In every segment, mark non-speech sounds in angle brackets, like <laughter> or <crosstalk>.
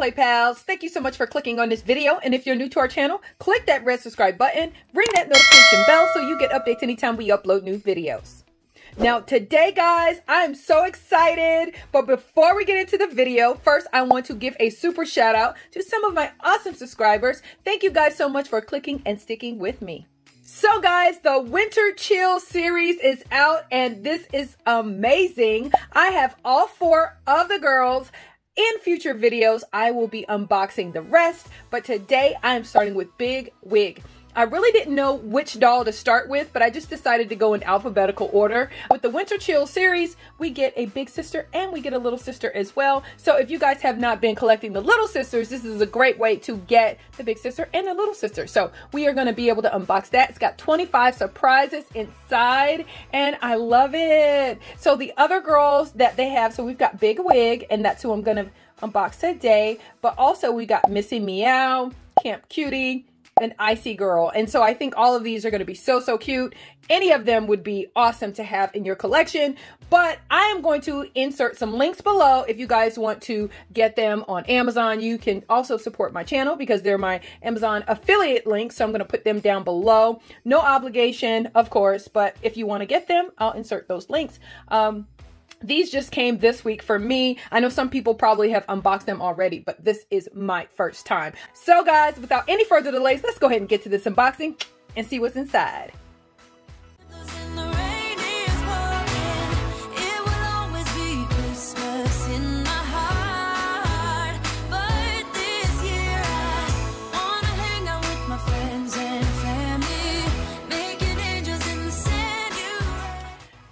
Play Pals. Thank you so much for clicking on this video. And if you're new to our channel, click that red subscribe button, ring that notification bell so you get updates anytime we upload new videos. Now, today, guys, I am so excited. But before we get into the video, first, I want to give a super shout out to some of my awesome subscribers. Thank you guys so much for clicking and sticking with me. So guys, the Winter Chill series is out and this is amazing. I have all four of the girls in future videos, I will be unboxing the rest, but today I'm starting with Big Wig. I really didn't know which doll to start with, but I just decided to go in alphabetical order. With the Winter Chill series, we get a big sister and we get a little sister as well. So if you guys have not been collecting the little sisters, this is a great way to get the big sister and the little sister. So we are going to be able to unbox that. It's got 25 surprises inside and I love it. So the other girls that they have, so we've got Big Wig and that's who I'm going to unbox today. But also we got Missy Meow, Camp Cutie, an Icy Gurl. And so I think all of these are going to be so, so cute. Any of them would be awesome to have in your collection. But I am going to insert some links below if you guys want to get them on Amazon. You can also support my channel because they're my Amazon affiliate links. So I'm going to put them down below. No obligation, of course, but if you want to get them, I'll insert those links. Um, these just came this week for me. I know some people probably have unboxed them already, but this is my first time. So guys, without any further delays, let's go ahead and get to this unboxing and see what's inside.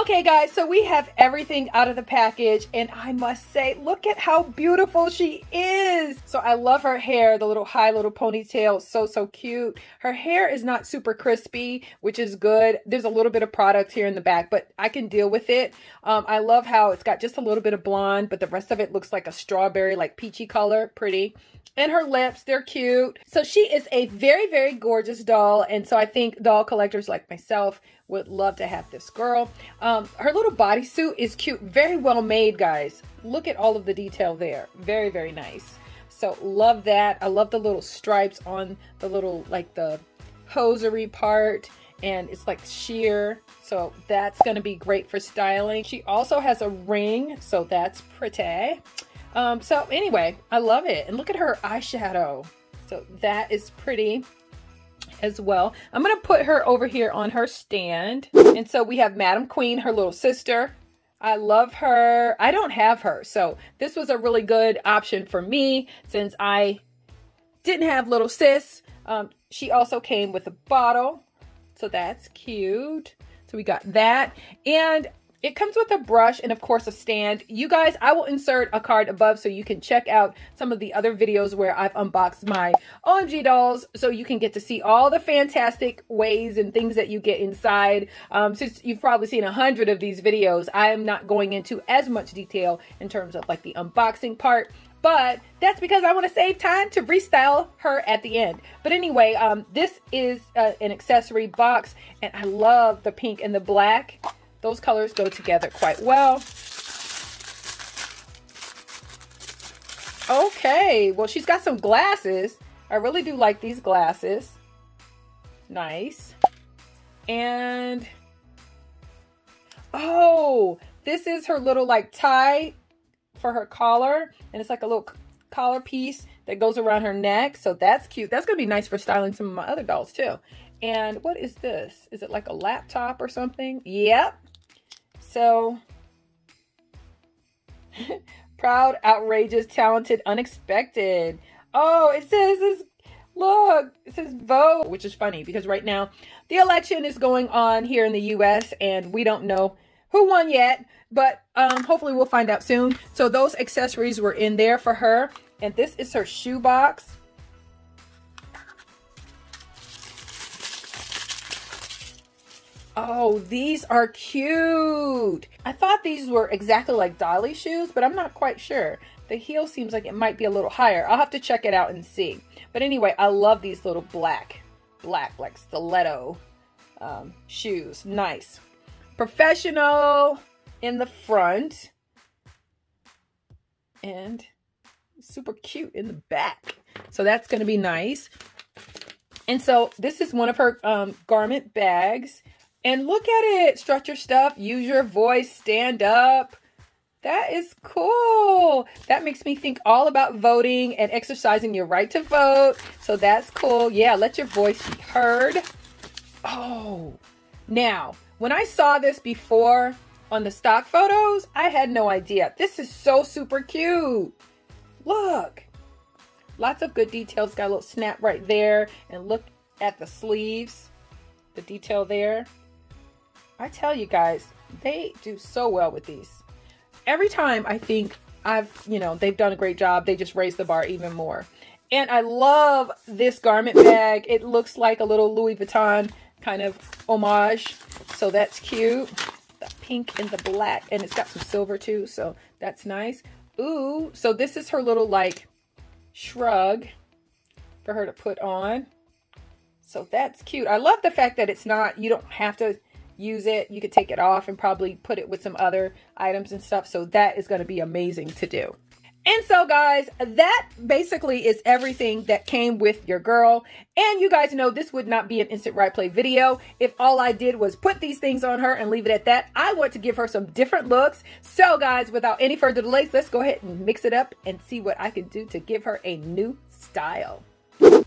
Okay guys, so we have everything out of the package and I must say, look at how beautiful she is. So I love her hair, the little high little ponytail, so, so cute. Her hair is not super crispy, which is good. There's a little bit of product here in the back, but I can deal with it. Um, I love how it's got just a little bit of blonde, but the rest of it looks like a strawberry, like peachy color, pretty and her lips they're cute so she is a very very gorgeous doll and so i think doll collectors like myself would love to have this girl um, her little bodysuit is cute. Very well made guys. Look at all of the detail there. Very very nice. So love that. I love the little stripes on the little like the hosiery part and it's like sheer. So that's going to be great for styling. She also has a ring so that's pretty. Um, so anyway, I love it. And look at her eyeshadow. So that is pretty as well. I'm going to put her over here on her stand. And so we have Madame Queen, her little sister. I love her. I don't have her. So this was a really good option for me since I didn't have little sis. Um, she also came with a bottle. So that's cute. So we got that. And it comes with a brush and of course a stand. You guys, I will insert a card above so you can check out some of the other videos where I've unboxed my OMG dolls so you can get to see all the fantastic ways and things that you get inside. Um, since you've probably seen a hundred of these videos, I am not going into as much detail in terms of like the unboxing part but that's because I want to save time to restyle her at the end. But anyway, um, this is uh, an accessory box, and I love the pink and the black. Those colors go together quite well. Okay, well, she's got some glasses. I really do like these glasses. Nice. And, oh, this is her little like tie for her collar. And it's like a little collar piece that goes around her neck. So that's cute. That's going to be nice for styling some of my other dolls too. And what is this? Is it like a laptop or something? Yep. So, <laughs> proud, outrageous, talented, unexpected. Oh, it says this. Look, it says vote, which is funny because right now the election is going on here in the U.S. and we don't know who won yet, but um, hopefully we'll find out soon. So those accessories were in there for her. And this is her shoe box. Oh, these are cute. I thought these were exactly like Dollie shoes, but I'm not quite sure. The heel seems like it might be a little higher. I'll have to check it out and see. But anyway, I love these little black, black, like stiletto um, shoes. Nice. Professional in the front. And super cute in the back. So that's going to be nice. And so this is one of her um, garment bags. And look at it. Strut your stuff. Use your voice. Stand up. That is cool. That makes me think all about voting and exercising your right to vote. So that's cool. Yeah, let your voice be heard. Oh, now, when I saw this before on the stock photos, I had no idea. This is so super cute. Look. Lots of good details. Got a little snap right there. And look at the sleeves. The detail there. I tell you guys, they do so well with these every time I think I've, you know, they've done a great job, they just raise the bar even more. And I love this garment bag. It looks like a little Louis Vuitton kind of homage. So that's cute. The pink and the black. And it's got some silver too. So that's nice. Ooh, so this is her little like shrug for her to put on. So that's cute. I love the fact that it's not, you don't have to use it. You could take it off and probably put it with some other items and stuff. So that is going to be amazing to do. And so guys, that basically is everything that came with your girl. And you guys know this would not be an Instant Ry Play video if all I did was put these things on her and leave it at that. I want to give her some different looks. So guys, without any further delays, let's go ahead and mix it up and see what I can do to give her a new style.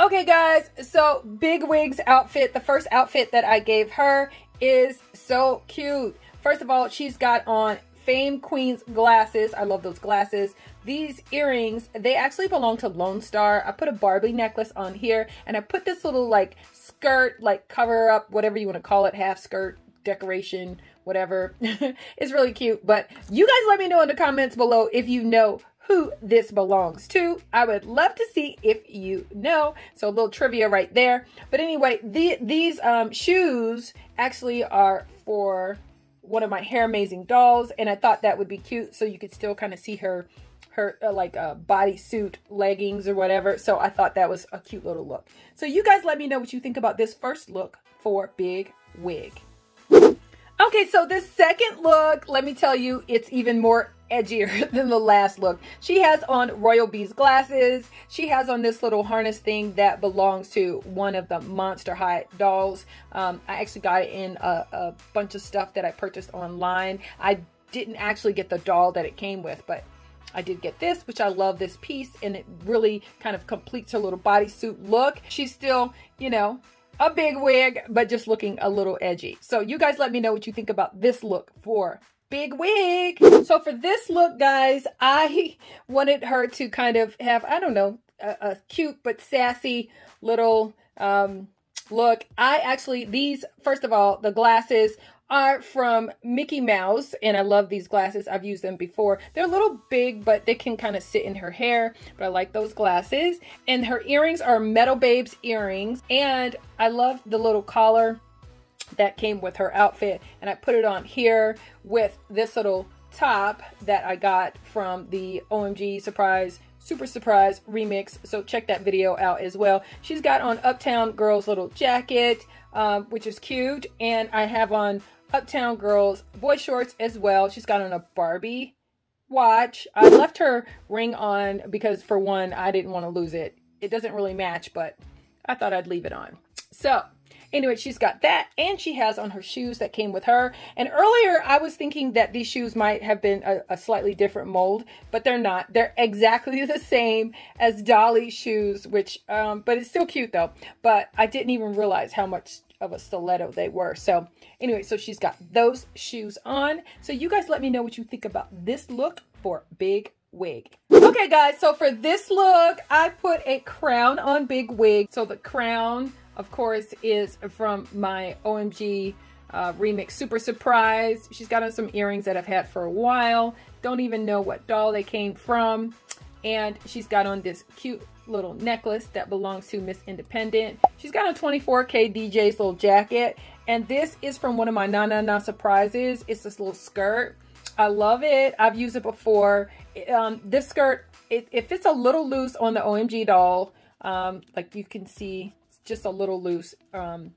Okay guys, so Big Wig's outfit, the first outfit that I gave her is so cute. First of all, she's got on Fame Queen's glasses. I love those glasses. These earrings, they actually belong to Lone Star. I put a Barbie necklace on here and I put this little like skirt, like cover up, whatever you want to call it, half skirt decoration, whatever. <laughs> it's really cute. But you guys let me know in the comments below if you know who this belongs to. I would love to see if you know. So a little trivia right there. But anyway, the, these um, shoes actually are for one of my hair amazing dolls. And I thought that would be cute so you could still kind of see her her uh, like a uh, bodysuit leggings or whatever. So I thought that was a cute little look. So you guys let me know what you think about this first look for Big Wig. Okay, so this second look, let me tell you, it's even more edgier <laughs> than the last look. She has on Royal Bees glasses. She has on this little harness thing that belongs to one of the Monster High dolls. Um, I actually got it in a, a bunch of stuff that I purchased online. I didn't actually get the doll that it came with, but I did get this, which I love this piece, and it really kind of completes her little bodysuit look. She's still, you know, a big wig, but just looking a little edgy. So you guys let me know what you think about this look for big wig. So for this look, guys, I <laughs> wanted her to kind of have, I don't know, a, a cute but sassy little um, look. I actually, these, first of all, the glasses are from Mickey Mouse, and I love these glasses. I've used them before. They're a little big, but they can kind of sit in her hair, but I like those glasses. And her earrings are Metal Babes earrings, and I love the little collar that came with her outfit and I put it on here with this little top that I got from the OMG Surprise Super Surprise remix. So check that video out as well. She's got on Uptown Girl's little jacket, um, which is cute. And I have on Uptown Girl's boy shorts as well. She's got on a Barbie watch. I left her ring on because for one, I didn't want to lose it. It doesn't really match, but I thought I'd leave it on. So Anyway, she's got that and she has on her shoes that came with her. And earlier I was thinking that these shoes might have been a, a slightly different mold, but they're not. They're exactly <laughs> the same as Dollie's shoes, which, um, but it's still cute though. But I didn't even realize how much of a stiletto they were. So anyway, so she's got those shoes on. So you guys let me know what you think about this look for Big Wig. Okay guys, so for this look, I put a crown on Big Wig. So the crown of course, is from my OMG uh, remix Super Surprise. She's got on some earrings that I've had for a while. Don't even know what doll they came from. And she's got on this cute little necklace that belongs to Miss Independent. She's got a 24K DJ's little jacket. And this is from one of my Na Na Na surprises. It's this little skirt. I love it. I've used it before. Um, this skirt, it, it fits a little loose on the OMG doll. Um, like you can see just a little loose um,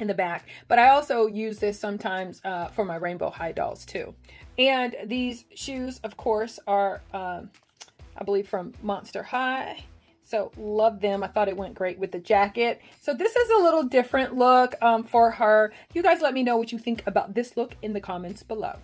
in the back. But I also use this sometimes uh, for my Rainbow High dolls too. And these shoes, of course, are, um, I believe from Monster High. So love them. I thought it went great with the jacket. So this is a little different look um, for her. You guys let me know what you think about this look in the comments below.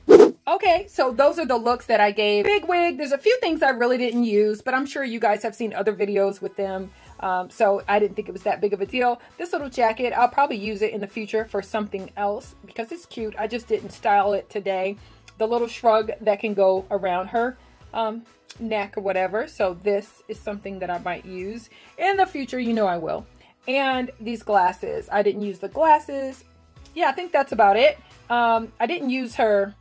Okay, so those are the looks that I gave. Big wig, there's a few things I really didn't use, but I'm sure you guys have seen other videos with them. Um, so I didn't think it was that big of a deal. This little jacket, I'll probably use it in the future for something else because it's cute. I just didn't style it today. The little shrug that can go around her um, neck or whatever. So this is something that I might use in the future. You know I will. And these glasses. I didn't use the glasses. Yeah, I think that's about it. Um, I didn't use her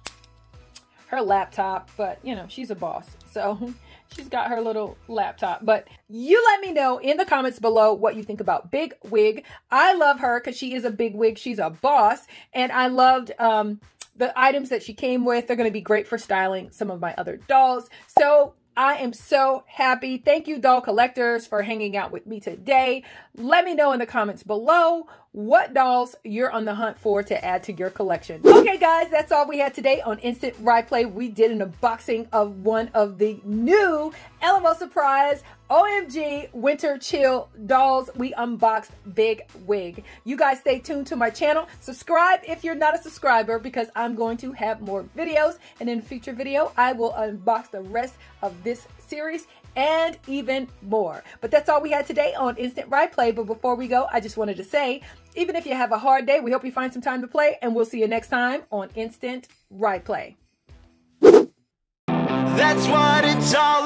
her laptop, but you know, she's a boss. So <laughs> she's got her little laptop. But you let me know in the comments below what you think about Big Wig. I love her because she is a big wig. She's a boss. And I loved um, the items that she came with. They're going to be great for styling some of my other dolls. So I am so happy. Thank you, doll collectors, for hanging out with me today. Let me know in the comments below what dolls you're on the hunt for to add to your collection. Okay, guys, that's all we had today on Instant Ry Play. We did an unboxing of one of the new LOL Surprise OMG Winter Chill dolls. We unboxed Big Wig. You guys stay tuned to my channel. Subscribe if you're not a subscriber because I'm going to have more videos. And in a future video, I will unbox the rest of this series and even more. But that's all we had today on Instant Ry Play. But before we go, I just wanted to say, even if you have a hard day, we hope you find some time to play, and we'll see you next time on Instant Ry Play. That's what it's all